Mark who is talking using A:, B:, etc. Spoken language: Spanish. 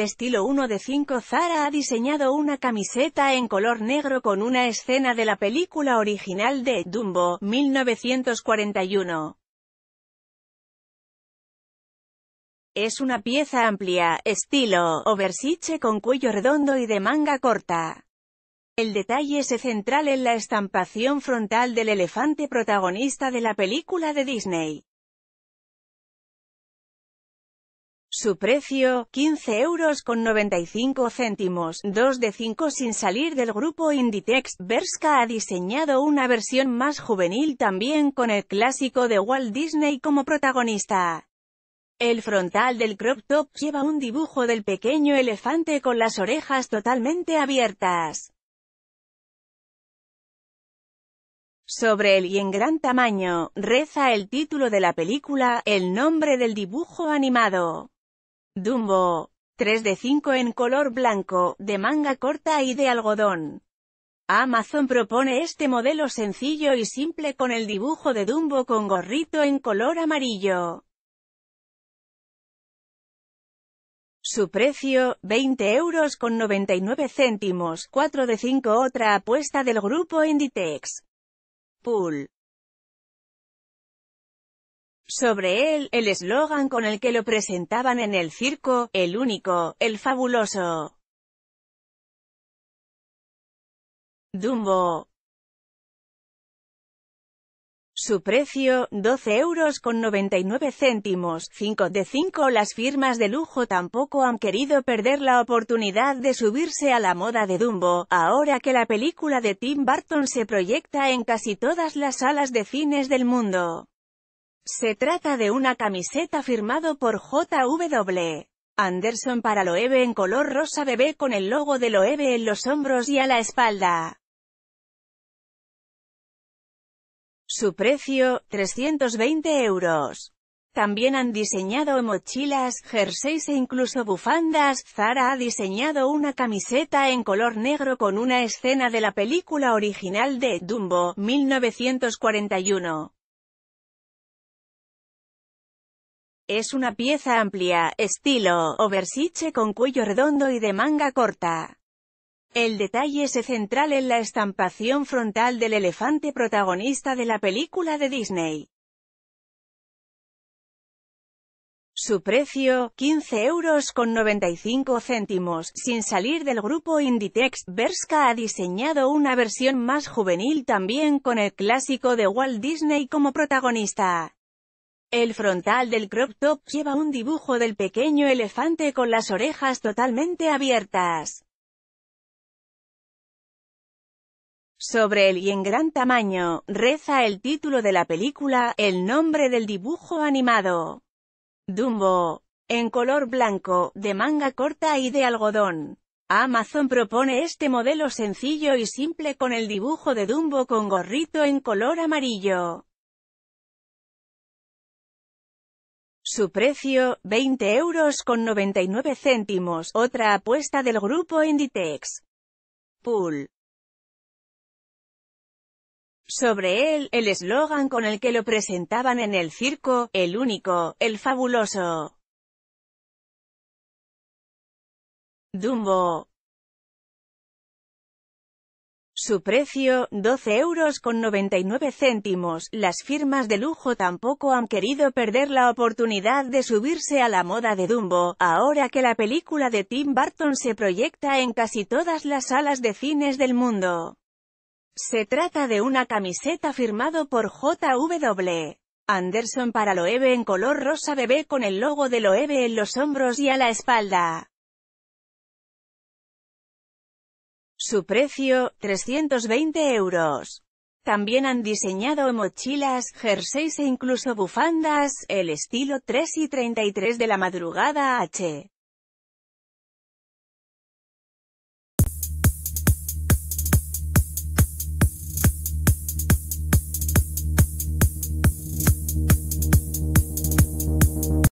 A: estilo 1 de 5 Zara ha diseñado una camiseta en color negro con una escena de la película original de Dumbo, 1941. Es una pieza amplia, estilo oversiche con cuello redondo y de manga corta. El detalle se central en la estampación frontal del elefante protagonista de la película de Disney. Su precio, 15 euros con 95 céntimos, 2 de 5 sin salir del grupo Inditex. Berska ha diseñado una versión más juvenil también con el clásico de Walt Disney como protagonista. El frontal del crop top lleva un dibujo del pequeño elefante con las orejas totalmente abiertas. Sobre él y en gran tamaño, reza el título de la película, el nombre del dibujo animado. Dumbo. 3 de 5 en color blanco, de manga corta y de algodón. Amazon propone este modelo sencillo y simple con el dibujo de Dumbo con gorrito en color amarillo. Su precio, 20 euros con 99 céntimos, 4 de 5 otra apuesta del grupo Inditex. Pool. Sobre él, el eslogan con el que lo presentaban en el circo, el único, el fabuloso. Dumbo. Su precio, 12 euros con 99 céntimos, 5 de 5 Las firmas de lujo tampoco han querido perder la oportunidad de subirse a la moda de Dumbo, ahora que la película de Tim Burton se proyecta en casi todas las salas de cines del mundo. Se trata de una camiseta firmado por J.W. Anderson para Loewe en color rosa bebé con el logo de Loewe en los hombros y a la espalda. Su precio, 320 euros. También han diseñado mochilas, jerseys e incluso bufandas. Zara ha diseñado una camiseta en color negro con una escena de la película original de Dumbo, 1941. Es una pieza amplia, estilo oversiche con cuello redondo y de manga corta. El detalle se central en la estampación frontal del elefante protagonista de la película de Disney. Su precio, 15 euros con 95 céntimos, sin salir del grupo Inditex. Berska ha diseñado una versión más juvenil también con el clásico de Walt Disney como protagonista. El frontal del crop top lleva un dibujo del pequeño elefante con las orejas totalmente abiertas. Sobre él y en gran tamaño, reza el título de la película, el nombre del dibujo animado. Dumbo. En color blanco, de manga corta y de algodón. Amazon propone este modelo sencillo y simple con el dibujo de Dumbo con gorrito en color amarillo. Su precio, 20 euros con 99 céntimos, otra apuesta del grupo Inditex. Pool. Sobre él, el eslogan con el que lo presentaban en el circo, el único, el fabuloso. Dumbo. Su precio, 12 euros con 99 céntimos. Las firmas de lujo tampoco han querido perder la oportunidad de subirse a la moda de Dumbo, ahora que la película de Tim Burton se proyecta en casi todas las salas de cines del mundo. Se trata de una camiseta firmado por J.W. Anderson para Loewe en color rosa bebé con el logo de Loewe en los hombros y a la espalda. Su precio, 320 euros. También han diseñado mochilas, jerseys e incluso bufandas, el estilo 3 y 33 de la madrugada H.